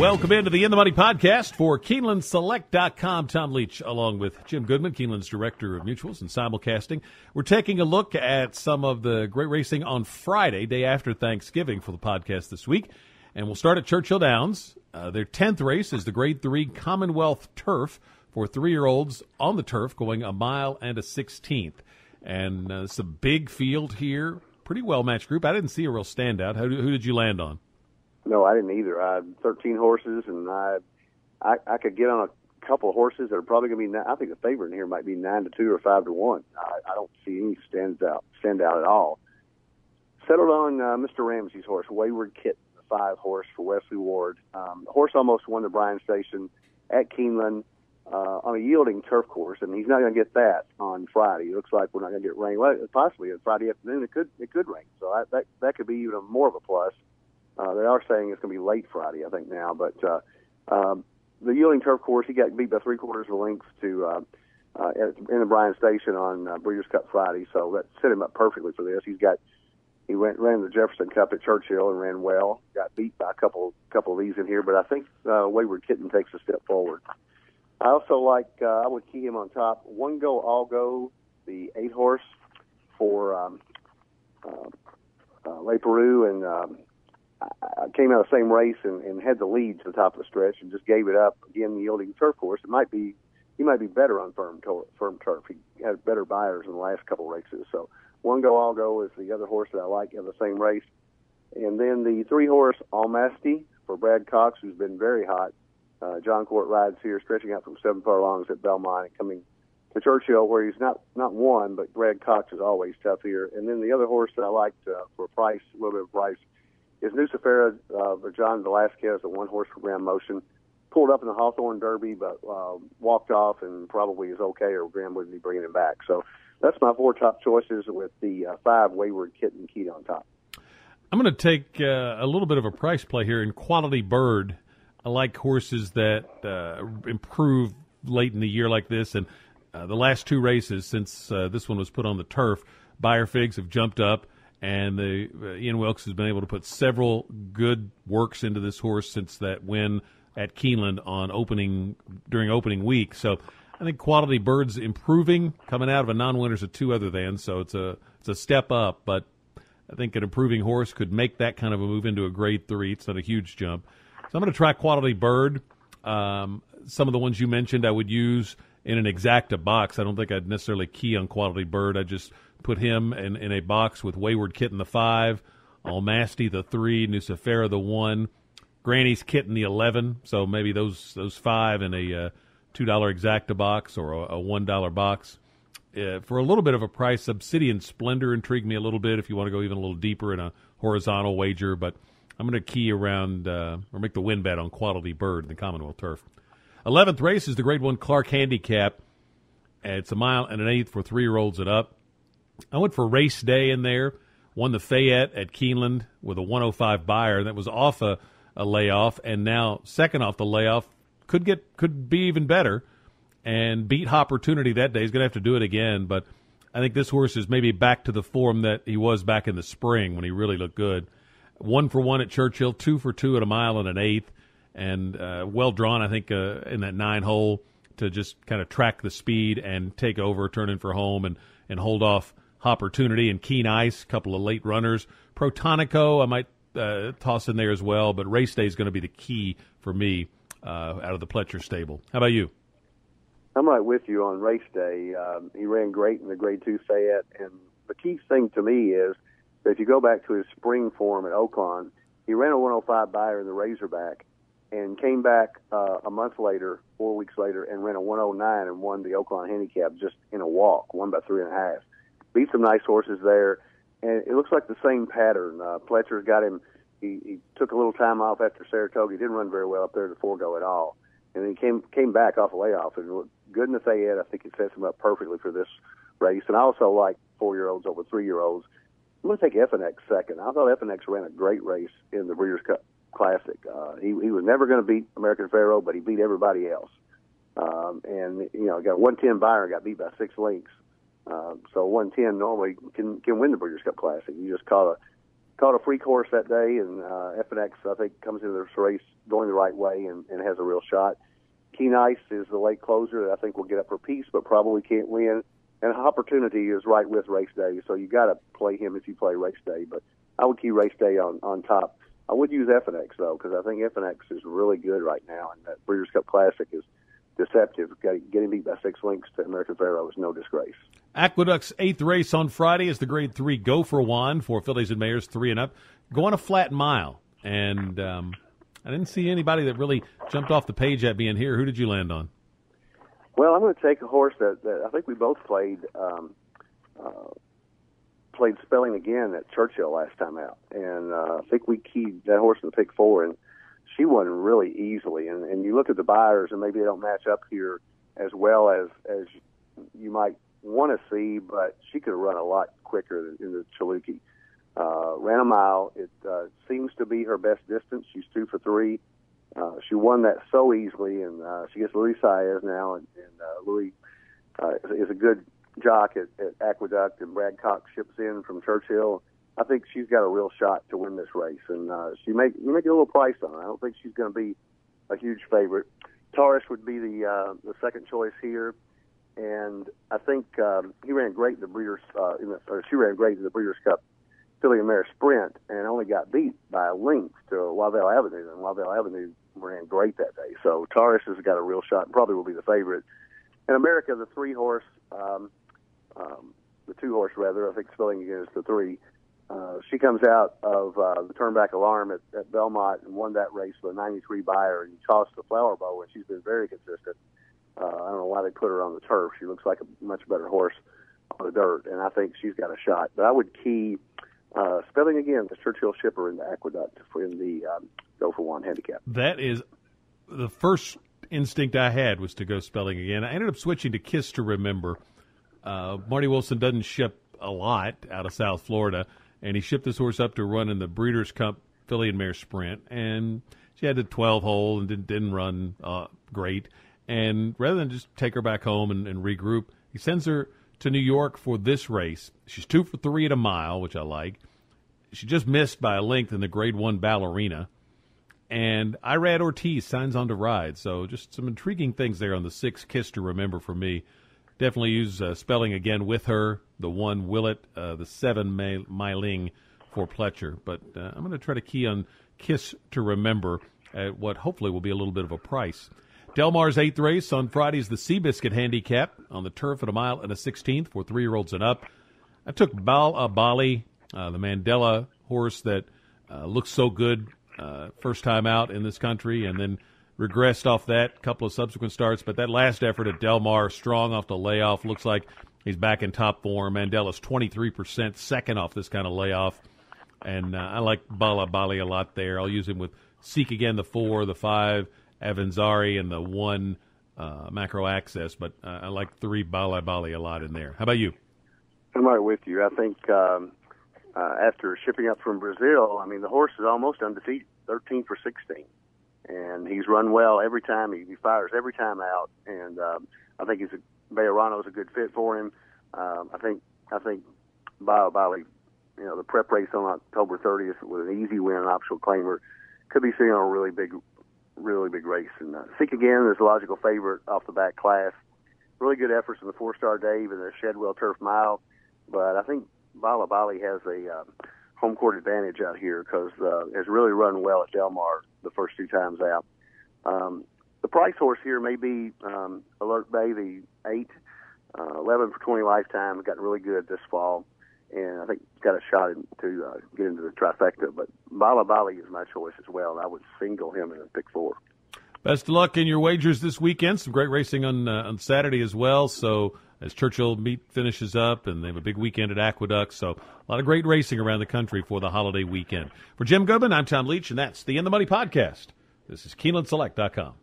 Welcome into the In the Money podcast for KeenelandSelect.com. Tom Leach, along with Jim Goodman, Keeneland's Director of Mutuels and Simulcasting. We're taking a look at some of the great racing on Friday, day after Thanksgiving, for the podcast this week. And we'll start at Churchill Downs. Uh, their 10th race is the Grade 3 Commonwealth Turf for three year olds on the turf, going a mile and a 16th. And uh, it's a big field here. Pretty well matched group. I didn't see a real standout. Who did you land on? No, I didn't either. I had 13 horses, and I, I, I could get on a couple of horses that are probably going to be. I think the favorite in here might be nine to two or five to one. I, I don't see any stands out stand out at all. Settled on uh, Mr. Ramsey's horse, Wayward Kitten, the five horse for Wesley Ward. Um, the horse almost won the Bryan Station at Keeneland uh, on a yielding turf course, and he's not going to get that on Friday. It looks like we're not going to get rain. Well, possibly on Friday afternoon it could it could rain, so I, that that could be even more of a plus. Uh, they are saying it's going to be late Friday, I think now, but uh, um, the yielding turf course, he got beat by three quarters of a length to uh, uh, in the Bryan Station on uh, Breeders' Cup Friday, so that set him up perfectly for this. He's got he went ran the Jefferson Cup at Churchill and ran well. Got beat by a couple couple of these in here, but I think uh, Wayward Kitten takes a step forward. I also like uh, I would key him on top. One go, all go, the eight horse for um, uh, uh, Le Peru and um, came out of the same race and, and had the lead to the top of the stretch and just gave it up again yielding turf course. It might be he might be better on firm tor- firm turf. He had better Beyers in the last couple races. So one go all go is the other horse that I like in the same race. And then the three horse Almasty for Brad Cox, who's been very hot. Uh, Jon Court rides here, stretching out from seven furlongs at Belmont and coming to Churchill, where he's not not one, but Brad Cox is always tough here. And then the other horse that I liked uh, for price, a little bit of price, is Nucifera uh, John Velazquez, the one horse for Graham Motion. Pulled up in the Hawthorne Derby, but uh, walked off and probably is okay, or Graham wouldn't be bringing him back. So that's my four top choices with the uh, five Wayward Kitten Key on top. I'm going to take uh, a little bit of a price play here in Quality Bird. I like horses that uh, improve late in the year like this, and uh, the last two races since uh, this one was put on the turf, Beyer Figs have jumped up and the uh, Ian Wilkes has been able to put several good works into this horse since that win at Keeneland on opening during opening week. So I think quality birds improving coming out of a non-winners of two other than so it's a it's a step up, but I think an improving horse could make that kind of a move into a grade three. It's not a huge jump. So I'm going to try quality bird. Um, some of the ones you mentioned I would use in an exacta box. I don't think I'd necessarily key on quality bird. I just put him in, in a box with Wayward Kitten the five, Almasty the three, Nucifera the one, Granny's Kitten the eleven. So maybe those those five in a uh, two dollar exacta box or a, a one dollar box. Uh, for a little bit of a price, Obsidian Splendor intrigued me a little bit. If you want to go even a little deeper in a horizontal wager, but I'm going to key around uh, or make the win bet on Quality Bird in the Commonwealth Turf. Eleventh race is the Grade One Clark Handicap. It's a mile and an eighth for three year olds and up. I went for race day in there. Won the Fayette at Keeneland with a 105 Beyer that was off a, a layoff, and now second off the layoff could get could be even better, and beat Opportunity that day. He's going to have to do it again, but I think this horse is maybe back to the form that he was back in the spring when he really looked good. One for one at Churchill, two for two at a mile and an eighth, and uh, well drawn. I think uh, in that nine hole to just kind of track the speed and take over, turn in for home, and and hold off opportunity and Keen Ice, a couple of late runners. Protonico, I might uh, toss in there as well, but race day is going to be the key for me uh, out of the Pletcher stable. How about you? I'm right with you on race day. Um, he ran great in the Grade Two Fayette, and the key thing to me is that if you go back to his spring form at Oaklawn, he ran a 105 Beyer in the Razorback, and came back uh, a month later, four weeks later, and ran a 109 and won the Oaklawn Handicap just in a walk, won by three and a half beat some nice horses there, and it looks like the same pattern. Uh, Pletcher's got him. He, he took a little time off after Saratoga. He didn't run very well up there the Forego at all, and then he came came back off a layoff and looked good in the Fayette. I think it sets him up perfectly for this race. And I also like four year olds over three year olds. I'm going to take Effinex second. I thought Effinex ran a great race in the Breeders' Cup Classic. Uh, he, he was never going to beat American Pharoah, but he beat everybody else. Um, and you know, got 110 Byron got beat by six lengths. Uh, so 110 normally can can win the Breeders' Cup Classic. You just caught a caught a freak horse that day, and uh, Effinex I think comes into this race going the right way and, and has a real shot. Keen Ice is the late closer that I think will get up for peace, but probably can't win. And Opportunity is right with Race Day, so you got to play him if you play Race Day. But I would keep Race Day on on top. I would use Effinex though, because I think Effinex is really good right now, and that Breeders' Cup Classic is deceptive. Getting beat by six lengths to American Pharoah is no disgrace. Aqueduct's eighth race on Friday is the Grade Three Go for Wand for fillies and mares three and up, going a flat mile. And um, I didn't see anybody that really jumped off the page at me in here. Who did you land on? Well, I'm going to take a horse that, that I think we both played um, uh, played spelling again at Churchill last time out, and uh, I think we keyed that horse in the pick four, and she won really easily. And, and you look at the Beyers, and maybe they don't match up here as well as as you might want to see, but she could run a lot quicker in the Chilukki. Uh, ran a mile. It uh, seems to be her best distance. She's two for three. Uh, she won that so easily, and uh, she gets Luis Saez now, and, and uh, Louis uh, is a good jock at, at Aqueduct, and Brad Cox ships in from Churchill. I think she's got a real shot to win this race, and uh, she make you make a little price on her. I don't think she's going to be a huge favorite. Taris would be the uh, the second choice here, and I think um, he ran great in the Breeders' uh, in the, or she ran great in the Breeders' Cup Filly and Mare Sprint, and only got beat by a length to Wavell Avenue, and Wavell Avenue ran great that day. So Taris has got a real shot, and probably will be the favorite. In America, the three horse, um, um, the two horse rather, I think spelling against the three. Uh, she comes out of uh, the turnback alarm at, at Belmont and won that race with a 93 Beyer and tossed the Flower Bowl, and she's been very consistent. Uh, I don't know why they put her on the turf. She looks like a much better horse on the dirt, and I think she's got a shot. But I would key uh, spelling again the Churchill Shipper in the Aqueduct in the um, Go for Wand handicap. That is the first instinct I had was to go spelling again. I ended up switching to Kiss to Remember. Uh, Marty Wolfson doesn't ship a lot out of South Florida, and he shipped this horse up to run in the Breeders' Cup Filly and Mare Sprint, and she had a 12 hole and didn't, didn't run uh, great. And rather than just take her back home and, and regroup, he sends her to New York for this race. She's two for three at a mile, which I like. She just missed by a length in the Grade One Ballerina. And Irad Ortiz signs on to ride. So just some intriguing things there on the six kiss to remember for me. Definitely use uh, spelling again with her. The one Willett, uh, the seven Mai Ling for Pletcher. But uh, I'm going to try to key on kiss to remember at what hopefully will be a little bit of a price. Del Mar's eighth race on Friday is the Seabiscuit Handicap on the turf at a mile and a 16th for three year olds and up. I took Bal uh, Bali, uh, the Mandella horse that uh, looks so good uh, first time out in this country, and then regressed off that couple of subsequent starts. But that last effort at Del Mar, strong off the layoff, looks like he's back in top form. Mandella's 23% second off this kind of layoff. And uh, I like Bal a Bali a lot there. I'll use him with Seek again, the four, the five, Avanzare and the one uh, macro access, but uh, I like three Bali Bali a lot in there. How about you? I'm right with you. I think um, uh, after shipping up from Brazil, I mean the horse is almost undefeated, 13 for 16, and he's run well every time. He, he fires every time out, and um, I think he's a Bejarano's a good fit for him. Um, I think I think Bio Bali, you know, the prep race on October 30th with an easy win, an optional claimer, could be seen on a really big really big race. And uh, Seek Again is a logical favorite off the back class. Really good efforts in the four star Dave and the Shadwell Turf Mile. But I think Bal a Bali has a uh, home court advantage out here because uh, has really run well at Del Mar the first two times out. Um, the price horse here may be um, Alert Bay, the 8, uh, 11 for 20 lifetime. Gotten really good this fall and I think got a shot to uh, get into the trifecta. But Bal a Bali is my choice as well, and I would single him in the pick four. Best of luck in your wagers this weekend. Some great racing on uh, on Saturday as well. So as Churchill meet finishes up, and they have a big weekend at Aqueduct. So a lot of great racing around the country for the holiday weekend. For Jim Goodman, I'm Tom Leach, and that's the In the Money podcast. This is KeenelandSelect.com.